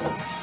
you.